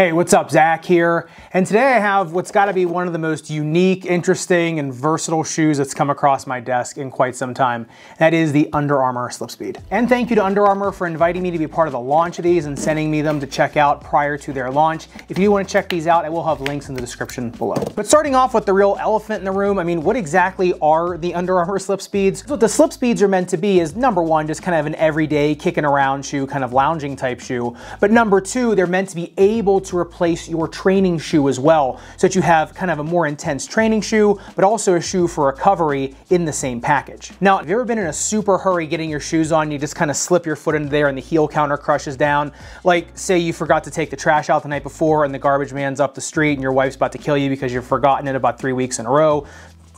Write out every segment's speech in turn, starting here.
Hey, what's up? Zach here. And today I have what's got to be one of the most unique, interesting, and versatile shoes that's come across my desk in quite some time. That is the Under Armour Slipspeed. And thank you to Under Armour for inviting me to be part of the launch of these and sending me them to check out prior to their launch. If you want to check these out, I will have links in the description below. But starting off with the real elephant in the room, I mean, what exactly are the Under Armour Slipspeeds? What the Slipspeeds are meant to be is number one, just kind of an everyday kicking around shoe, kind of lounging type shoe. But number two, they're meant to be able to replace your training shoe as well, so that you have kind of a more intense training shoe, but also a shoe for recovery in the same package. Now, have you've ever been in a super hurry getting your shoes on, you just kind of slip your foot into there and the heel counter crushes down? Like, say you forgot to take the trash out the night before and the garbage man's up the street and your wife's about to kill you because you've forgotten it about three weeks in a row.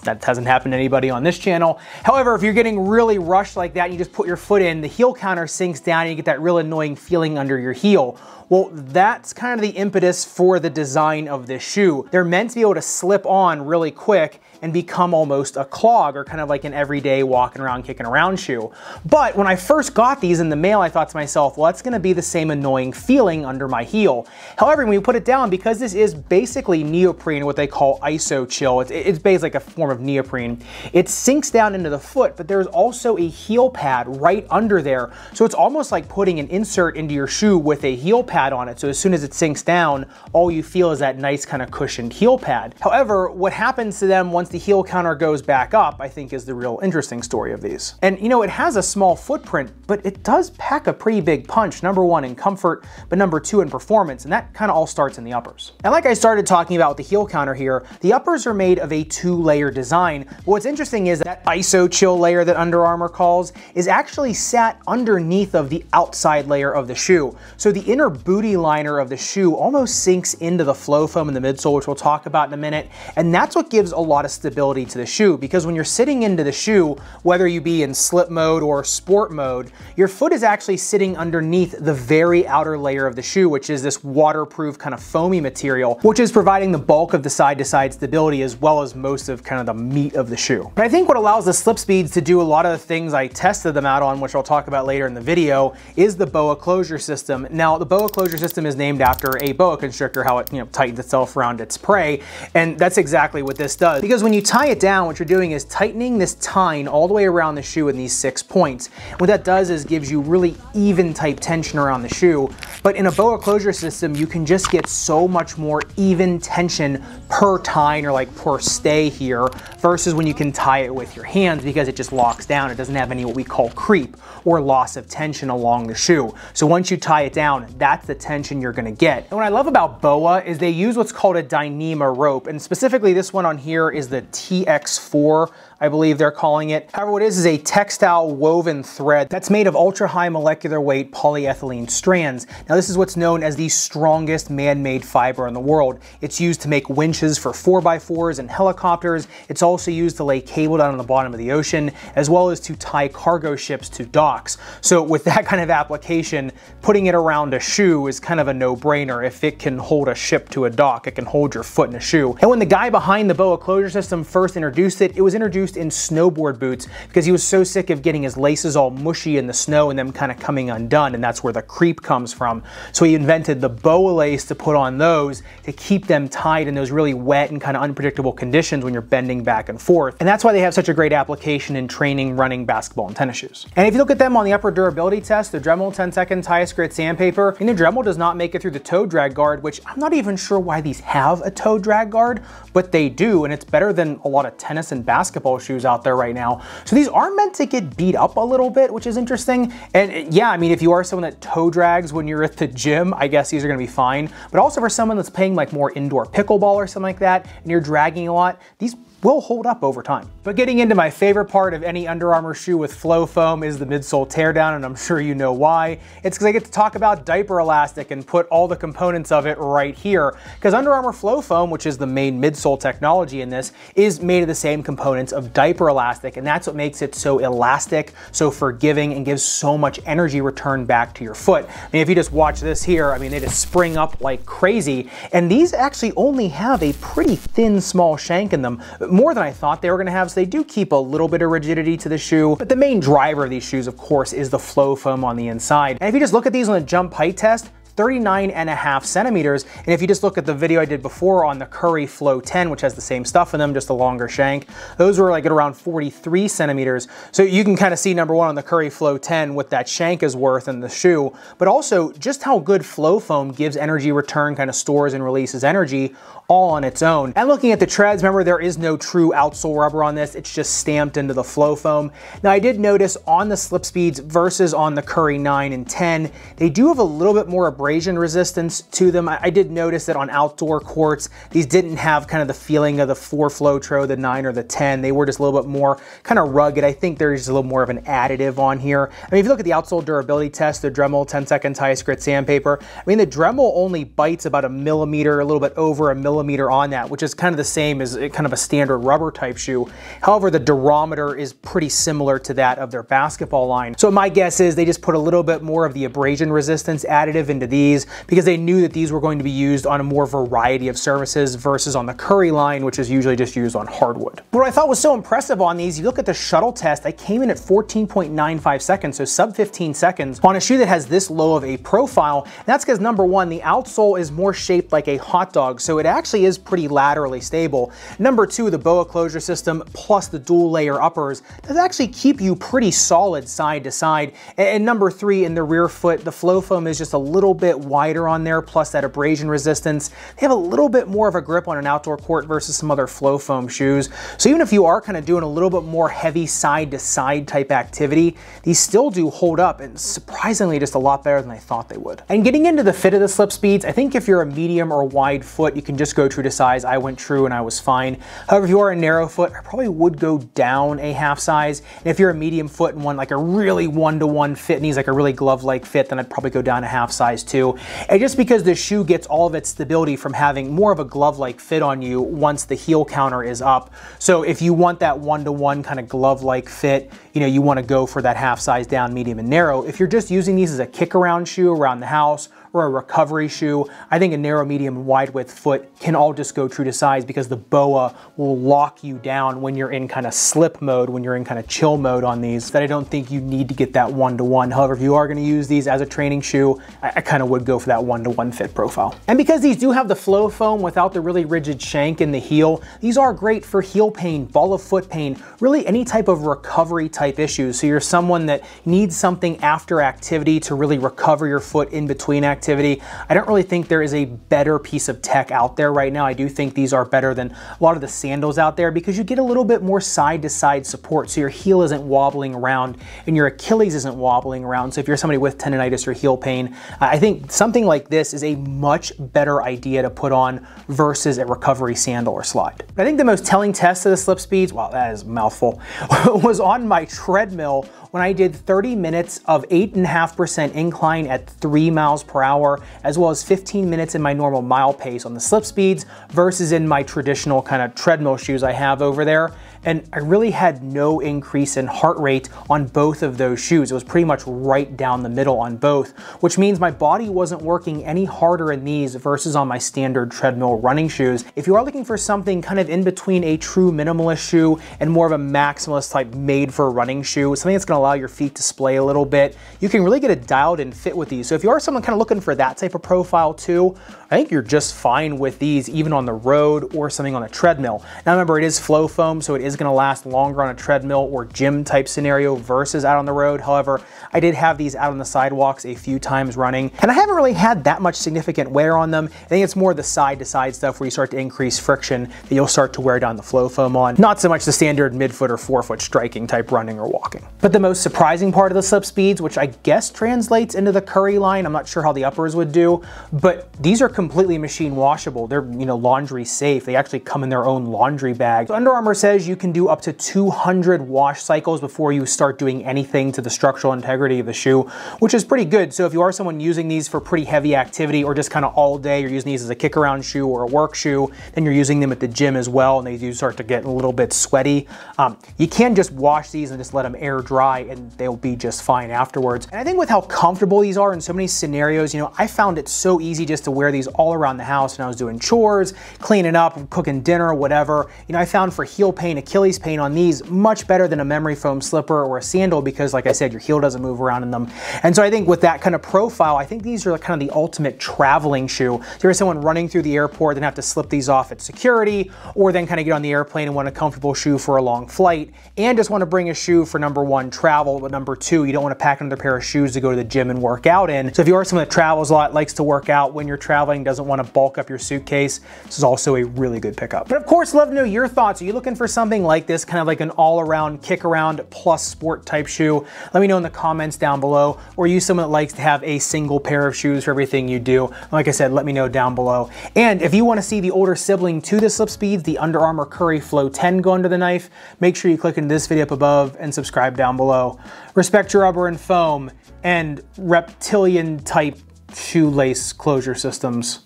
That hasn't happened to anybody on this channel. However, if you're getting really rushed like that and you just put your foot in, the heel counter sinks down and you get that real annoying feeling under your heel. Well, that's kind of the impetus for the design of this shoe. They're meant to be able to slip on really quick and become almost a clog or kind of like an everyday walking around, kicking around shoe. But when I first got these in the mail, I thought to myself, well, that's gonna be the same annoying feeling under my heel. However, when you put it down, because this is basically neoprene, what they call iso chill, it's, it's basically like a form of neoprene, it sinks down into the foot, but there's also a heel pad right under there. So it's almost like putting an insert into your shoe with a heel pad on it. So as soon as it sinks down, all you feel is that nice kind of cushioned heel pad. However, what happens to them once the heel counter goes back up, I think is the real interesting story of these. And you know, it has a small footprint, but it does pack a pretty big punch, number one in comfort, but number two in performance, and that kind of all starts in the uppers. And like I started talking about the heel counter here, the uppers are made of a two-layer design. But what's interesting is that ISO chill layer that Under Armour calls is actually sat underneath of the outside layer of the shoe. So the inner booty liner of the shoe almost sinks into the flow foam in the midsole, which we'll talk about in a minute, and that's what gives a lot of stability to the shoe because when you're sitting into the shoe, whether you be in slip mode or sport mode, your foot is actually sitting underneath the very outer layer of the shoe, which is this waterproof kind of foamy material, which is providing the bulk of the side-to-side -side stability as well as most of kind of the meat of the shoe. But I think what allows the slip speeds to do a lot of the things I tested them out on, which I'll talk about later in the video, is the BOA closure system. Now, the BOA closure system is named after a boa constrictor, how it you know tightens itself around its prey, and that's exactly what this does. Because when you tie it down, what you're doing is tightening this tine all the way around the shoe in these six points. What that does is gives you really even type tension around the shoe. But in a BOA closure system, you can just get so much more even tension per tine or like per stay here versus when you can tie it with your hands because it just locks down. It doesn't have any what we call creep or loss of tension along the shoe. So once you tie it down, that's the tension you're gonna get. And what I love about BOA is they use what's called a Dyneema rope. And specifically this one on here is the TX4 I believe they're calling it. However, what it is is a textile woven thread that's made of ultra high molecular weight polyethylene strands. Now this is what's known as the strongest man-made fiber in the world. It's used to make winches for 4x4s and helicopters. It's also used to lay cable down on the bottom of the ocean, as well as to tie cargo ships to docks. So with that kind of application, putting it around a shoe is kind of a no-brainer. If it can hold a ship to a dock, it can hold your foot in a shoe. And when the guy behind the BOA closure system first introduced it, it was introduced in snowboard boots because he was so sick of getting his laces all mushy in the snow and them kind of coming undone, and that's where the creep comes from. So he invented the BOA lace to put on those to keep them tight in those really wet and kind of unpredictable conditions when you're bending back and forth. And that's why they have such a great application in training, running, basketball, and tennis shoes. And if you look at them on the upper durability test, the Dremel 10 second Highest Grit sandpaper, and the Dremel does not make it through the toe drag guard, which I'm not even sure why these have a toe drag guard, but they do, and it's than a lot of tennis and basketball shoes out there right now. So these are meant to get beat up a little bit, which is interesting. And uh, yeah, I mean, if you are someone that toe drags when you're at the gym, I guess these are gonna be fine. But also for someone that's playing like more indoor pickleball or something like that, and you're dragging a lot, these will hold up over time. But getting into my favorite part of any Under Armour shoe with flow foam is the midsole teardown, and I'm sure you know why. It's because I get to talk about diaper elastic and put all the components of it right here. Because Under Armour flow foam, which is the main midsole technology in this, is made of the same components of diaper elastic, and that's what makes it so elastic, so forgiving, and gives so much energy return back to your foot. I mean, if you just watch this here, I mean, they just spring up like crazy, and these actually only have a pretty thin, small shank in them, more than I thought they were gonna have, so they do keep a little bit of rigidity to the shoe, but the main driver of these shoes, of course, is the flow foam on the inside. And if you just look at these on the jump height test, 39 and a half centimeters. And if you just look at the video I did before on the Curry Flow 10, which has the same stuff in them, just a longer shank, those were like at around 43 centimeters. So you can kind of see number one on the Curry Flow 10 what that shank is worth in the shoe, but also just how good flow foam gives energy return, kind of stores and releases energy all on its own. And looking at the treads, remember there is no true outsole rubber on this, it's just stamped into the flow foam. Now I did notice on the slip speeds versus on the Curry 9 and 10, they do have a little bit more abrasion resistance to them. I, I did notice that on outdoor courts, these didn't have kind of the feeling of the 4 Flowtro, the 9 or the 10. They were just a little bit more kind of rugged. I think there's a little more of an additive on here. I mean, if you look at the outsole durability test, the Dremel 10 second Tie-S Grit sandpaper, I mean, the Dremel only bites about a millimeter, a little bit over a millimeter on that, which is kind of the same as kind of a standard rubber type shoe. However, the durometer is pretty similar to that of their basketball line. So my guess is they just put a little bit more of the abrasion resistance additive into these because they knew that these were going to be used on a more variety of surfaces versus on the Curry line, which is usually just used on hardwood. What I thought was so impressive on these, you look at the shuttle test, I came in at 14.95 seconds, so sub 15 seconds on a shoe that has this low of a profile. And that's because number one, the outsole is more shaped like a hot dog, so it actually is pretty laterally stable. Number two, the BOA closure system plus the dual layer uppers does actually keep you pretty solid side to side. And number three, in the rear foot, the flow foam is just a little bit wider on there, plus that abrasion resistance. They have a little bit more of a grip on an outdoor court versus some other flow foam shoes. So even if you are kind of doing a little bit more heavy side to side type activity, these still do hold up and surprisingly just a lot better than I thought they would. And getting into the fit of the slip speeds, I think if you're a medium or wide foot, you can just go true to size. I went true and I was fine. However, if you are a narrow foot, I probably would go down a half size. And if you're a medium foot and want like a really one-to-one -one fit needs like a really glove-like fit, then I'd probably go down a half size And just because the shoe gets all of its stability from having more of a glove-like fit on you once the heel counter is up. So if you want that one-to-one -one kind of glove-like fit, you know, you want to go for that half size down, medium and narrow. If you're just using these as a kick around shoe around the house or a recovery shoe. I think a narrow, medium, wide width foot can all just go true to size because the BOA will lock you down when you're in kind of slip mode, when you're in kind of chill mode on these, that I don't think you need to get that one-to-one. -one. However, if you are gonna use these as a training shoe, I, I kind of would go for that one-to-one -one fit profile. And because these do have the flow foam without the really rigid shank in the heel, these are great for heel pain, ball of foot pain, really any type of recovery type issues. So you're someone that needs something after activity to really recover your foot in between activities activity. I don't really think there is a better piece of tech out there right now. I do think these are better than a lot of the sandals out there because you get a little bit more side to side support. So your heel isn't wobbling around and your Achilles isn't wobbling around. So if you're somebody with tendonitis or heel pain, I think something like this is a much better idea to put on versus a recovery sandal or slide. I think the most telling test of the slip speeds, wow, that is mouthful, was on my treadmill when I did 30 minutes of 8.5% incline at 3 miles per hour, as well as 15 minutes in my normal mile pace on the slip speeds versus in my traditional kind of treadmill shoes I have over there and I really had no increase in heart rate on both of those shoes. It was pretty much right down the middle on both, which means my body wasn't working any harder in these versus on my standard treadmill running shoes. If you are looking for something kind of in between a true minimalist shoe and more of a maximalist type made for running shoe, something that's gonna allow your feet to splay a little bit, you can really get a dialed in fit with these. So if you are someone kind of looking for that type of profile too, I think you're just fine with these even on the road or something on a treadmill. Now remember, it is flow foam, so it is gonna last longer on a treadmill or gym type scenario versus out on the road. However, I did have these out on the sidewalks a few times running, and I haven't really had that much significant wear on them. I think it's more the side to side stuff where you start to increase friction that you'll start to wear down the flow foam on. Not so much the standard midfoot or forefoot striking type running or walking. But the most surprising part of the slip speeds, which I guess translates into the Curry line, I'm not sure how the uppers would do, but these are completely machine washable. They're, you know, laundry safe. They actually come in their own laundry bag. So Under Armour says you can do up to 200 wash cycles before you start doing anything to the structural integrity of the shoe, which is pretty good. So if you are someone using these for pretty heavy activity or just kind of all day, you're using these as a kick around shoe or a work shoe, then you're using them at the gym as well, and they do start to get a little bit sweaty. Um, you can just wash these and just let them air dry and they'll be just fine afterwards. And I think with how comfortable these are in so many scenarios, you know, I found it so easy just to wear these all around the house and I was doing chores, cleaning up, cooking dinner, whatever. You know, I found for heel pain, Achilles pain on these much better than a memory foam slipper or a sandal because like I said, your heel doesn't move around in them. And so I think with that kind of profile, I think these are kind of the ultimate traveling shoe. If you're someone running through the airport, then have to slip these off at security, or then kind of get on the airplane and want a comfortable shoe for a long flight, and just want to bring a shoe for number one, travel, but number two, you don't want to pack another pair of shoes to go to the gym and work out in. So if you are someone that travels a lot, likes to work out when you're traveling, doesn't want to bulk up your suitcase, this is also a really good pickup. But of course, love to know your thoughts. Are you looking for something like this, kind of like an all-around kick around plus sport type shoe? Let me know in the comments down below. Or are you someone that likes to have a single pair of shoes for everything you do? Like I said, let me know down below. And if you want to see the older sibling to the slip speeds, the Under Armour Curry Flow 10 go under the knife, make sure you click into this video up above and subscribe down below. Respect your rubber and foam and reptilian type shoelace closure systems.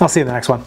I'll see you in the next one.